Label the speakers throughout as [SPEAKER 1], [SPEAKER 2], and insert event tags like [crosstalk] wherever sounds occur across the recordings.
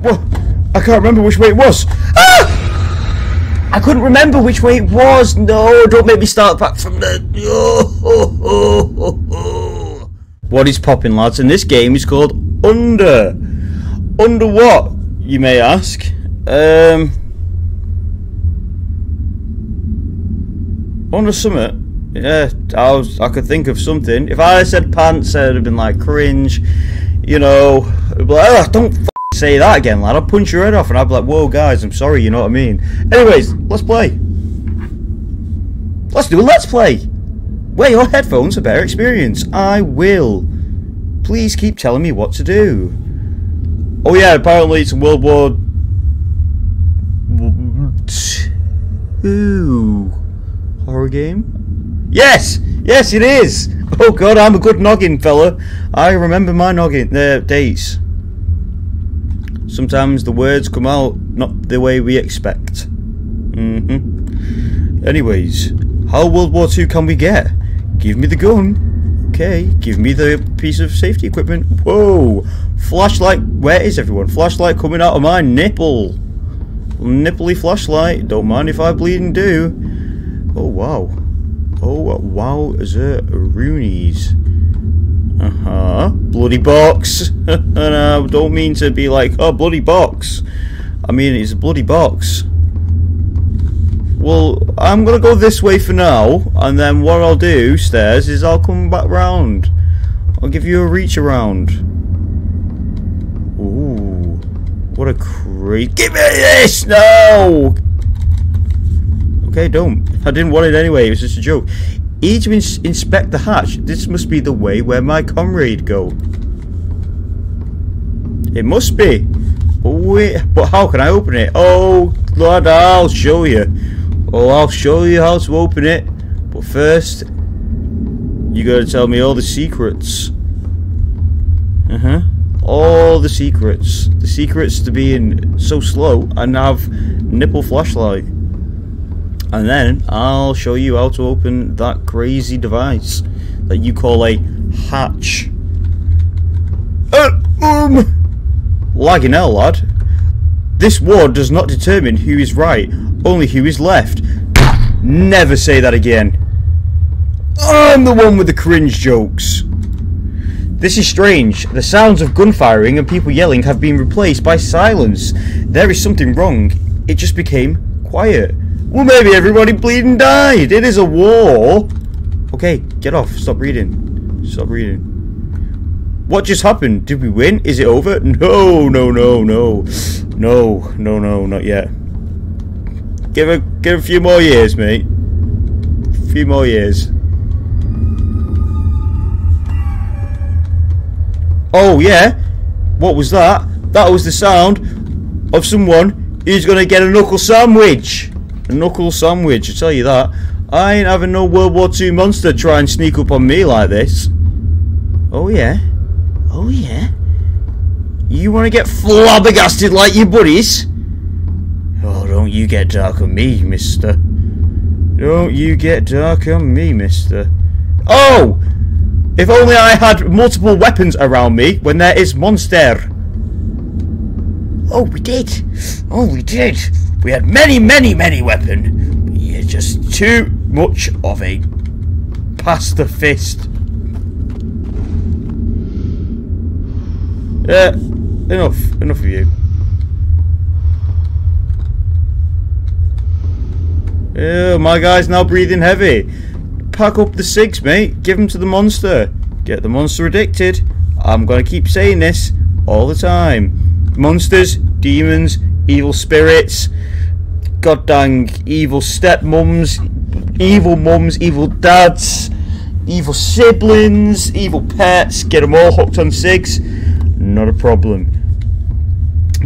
[SPEAKER 1] What? I can't remember which way it was. Ah! I couldn't remember which way it was. No, don't make me start back from the. What is popping, lads? And this game is called Under. Under what? You may ask. Um. Under Summit? Yeah, I was. I could think of something. If I said pants, I'd have been like cringe. You know, oh, don't say that again, lad. I'll punch your head off, and I'll be like, whoa, guys, I'm sorry. You know what I mean? Anyways, let's play. Let's do a let's play. Wear your headphones for better experience. I will. Please keep telling me what to do. Oh yeah, apparently it's World War Two horror game. Yes, yes, it is. Oh god, I'm a good noggin fella. I remember my noggin uh, dates. Sometimes the words come out not the way we expect. Mm-hmm. Anyways, how World War II can we get? Give me the gun. Okay, give me the piece of safety equipment. Whoa! Flashlight. Where is everyone? Flashlight coming out of my nipple. Nipply flashlight. Don't mind if I bleed and do. Oh wow. Oh wow, is it Rooney's? Uh. Bloody box. [laughs] and I don't mean to be like, oh, bloody box. I mean, it's a bloody box. Well, I'm gonna go this way for now, and then what I'll do, stairs, is I'll come back round. I'll give you a reach around. Ooh, what a creep! Give me this! No! Okay, don't. I didn't want it anyway, it was just a joke. Each ins inspect the hatch. This must be the way where my comrade go. It must be. Wait, but how can I open it? Oh, lad, I'll show you. Oh, I'll show you how to open it. But first, you gotta tell me all the secrets. Uh-huh. All the secrets. The secrets to being so slow and have nipple flashlight. And then I'll show you how to open that crazy device that you call a hatch. Uh, um, lagging hell, lad. This ward does not determine who is right, only who is left. Never say that again. I'm the one with the cringe jokes. This is strange. The sounds of gun firing and people yelling have been replaced by silence. There is something wrong. It just became quiet. Well, maybe everybody bleed and died. It is a war. Okay, get off. Stop reading. Stop reading. What just happened? Did we win? Is it over? No, no, no, no. No, no, no, not yet. Give a give a few more years, mate. A few more years. Oh yeah? What was that? That was the sound of someone who's gonna get a knuckle sandwich. Knuckle sandwich, I tell you that. I ain't having no World War II monster try and sneak up on me like this. Oh yeah? Oh yeah? You wanna get flabbergasted like your buddies? Oh, don't you get dark on me, mister. Don't you get dark on me, mister. Oh! If only I had multiple weapons around me when there is monster. Oh, we did. Oh, we did. We had many, many, many weapons. You're just too much of a pasta fist. Yeah, enough. Enough of you. Oh, my guy's now breathing heavy. Pack up the six, mate. Give them to the monster. Get the monster addicted. I'm going to keep saying this all the time. Monsters, demons, evil spirits, goddamn evil stepmums, evil mums, evil dads, evil siblings, evil pets. Get them all hooked on six. Not a problem.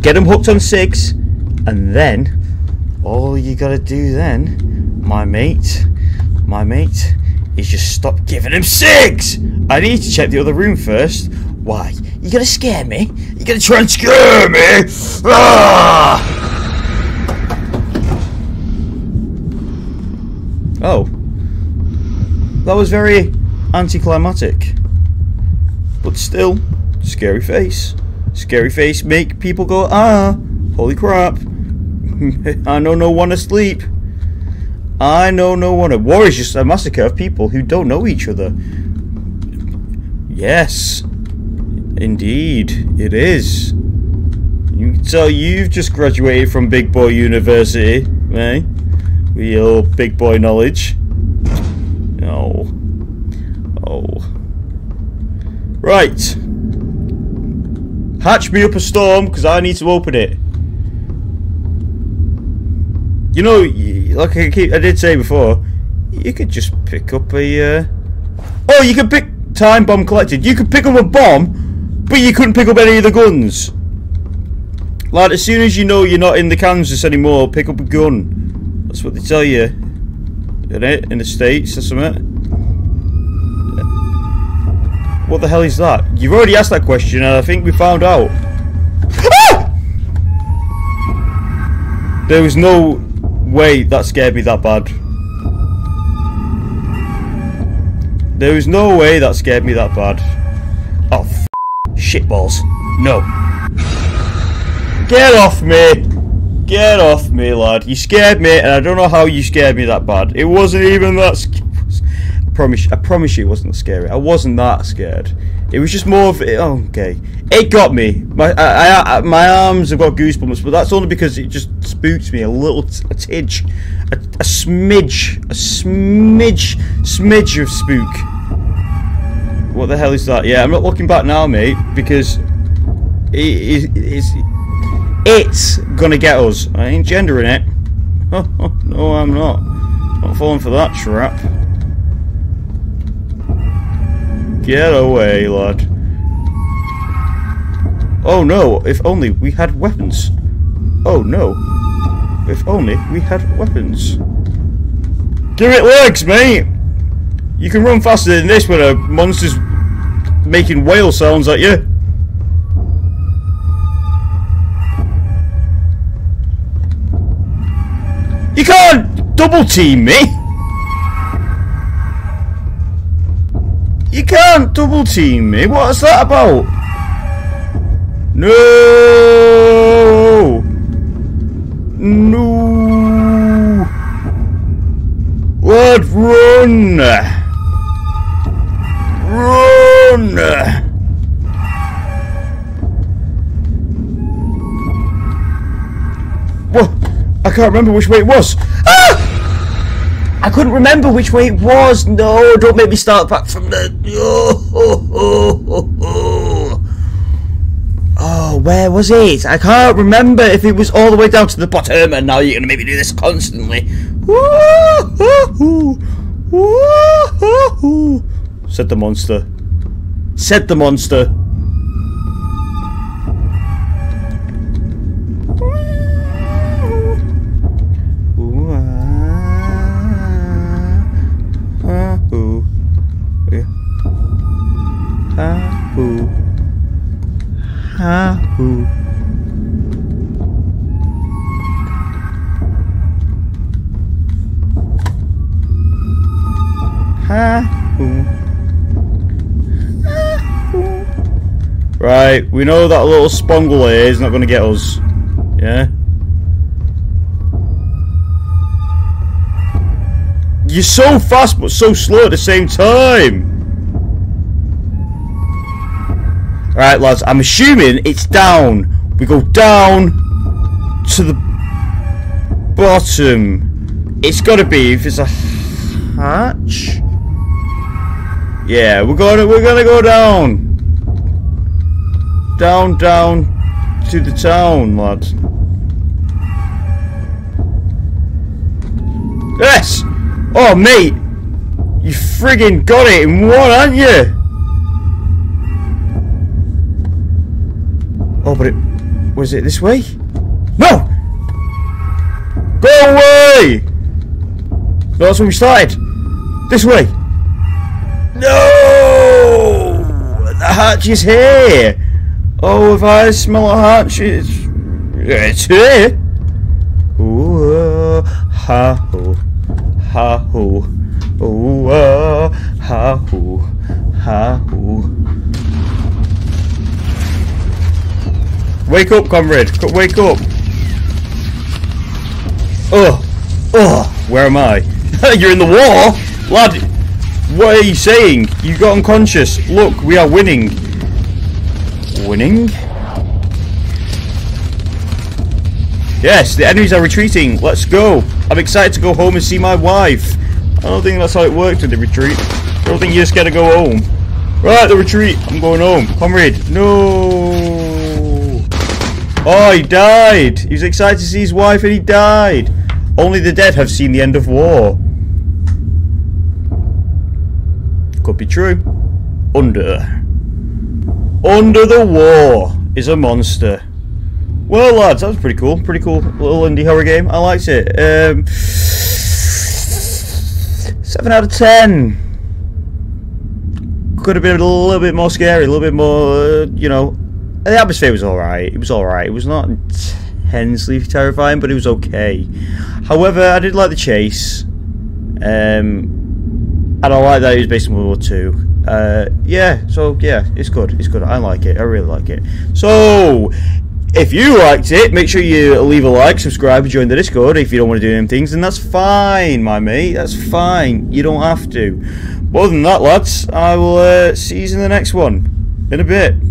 [SPEAKER 1] Get them hooked on six, and then all you gotta do then, my mate, my mate, is just stop giving him six! I need to check the other room first. Why? You gonna scare me? You gonna try and scare me? Ah! Oh. That was very anticlimactic. But still, scary face. Scary face make people go, ah, holy crap. [laughs] I know no one asleep. I know no one. War is just a massacre of people who don't know each other. Yes. Indeed, it is. You can tell you've just graduated from Big Boy University, eh? With your big boy knowledge. Oh. Oh. Right. Hatch me up a storm, because I need to open it. You know, like I, keep, I did say before, you could just pick up a... Uh... Oh, you could pick... Time bomb collected. You could pick up a bomb, but you couldn't pick up any of the guns. Like, as soon as you know you're not in the Kansas anymore, pick up a gun. That's what they tell you. In it? In the States or something? What the hell is that? You've already asked that question and I think we found out. Ah! There was no way that scared me that bad. There was no way that scared me that bad. Oh, shitballs. No. Get off me! Get off me, lad. You scared me, and I don't know how you scared me that bad. It wasn't even that I promise, I promise you it wasn't scary. I wasn't that scared. It was just more of, oh, okay. It got me. My I, I, my arms have got goosebumps, but that's only because it just spooked me a little, a tidge, a, a smidge, a smidge, smidge of spook. What the hell is that? Yeah, I'm not looking back now, mate, because it, it, it's, it's gonna get us. I ain't gendering it. [laughs] no, I'm not. Not falling for that trap. Get away, lad. Oh no, if only we had weapons. Oh no. If only we had weapons. Give it legs, mate! You can run faster than this when a monster's making whale sounds at you. You can't double team me! You can't double team me. What's that about? No! No! What? Run! Run! What? I can't remember which way it was. Ah! I couldn't remember which way it was. No, don't make me start back from the. Oh, oh, oh, oh. oh where was it? I can't remember if it was all the way down to the bottom, and now you're gonna make me do this constantly. Said the monster. Said the monster. Right, we know that little spongle here is not going to get us. Yeah? You're so fast but so slow at the same time! Alright lads, I'm assuming it's down. We go down to the bottom. It's got to be if it's a hatch. Yeah, we're gonna we're gonna go down. Down, down to the town, lad. Yes! Oh, mate! You friggin' got it in one, haven't you? Oh, but it... Was it this way? No! Go away! No, that's where we started. This way. No! The hatch is here! Oh, if I smell a hatch, it's... It's here! Ooh, uh, ha, ho, ha, ho. Ooh, uh, ha, ho, ha, ho. Wake up, comrade. Wake up. Oh, oh, where am I? [laughs] You're in the war? Lad, what are you saying? You got unconscious. Look, we are winning. Winning? Yes, the enemies are retreating. Let's go. I'm excited to go home and see my wife. I don't think that's how it worked in the retreat. I don't think you just gotta go home. Right, the retreat. I'm going home. Comrade. No. Oh, he died. He was excited to see his wife and he died. Only the dead have seen the end of war. Could be true. Under. Under the War is a monster. Well, lads, that was pretty cool. Pretty cool little indie horror game. I liked it. Um, 7 out of 10. Could have been a little bit more scary, a little bit more, you know. The atmosphere was alright. It was alright. It was not intensely terrifying, but it was okay. However, I did like the chase. Um, and I like that it was based on World War Two. Uh, yeah, so yeah, it's good. It's good. I like it. I really like it. So, if you liked it, make sure you leave a like, subscribe, join the Discord. If you don't want to do them things, then that's fine, my mate. That's fine. You don't have to. But other than that, lads, I will uh, see you in the next one in a bit.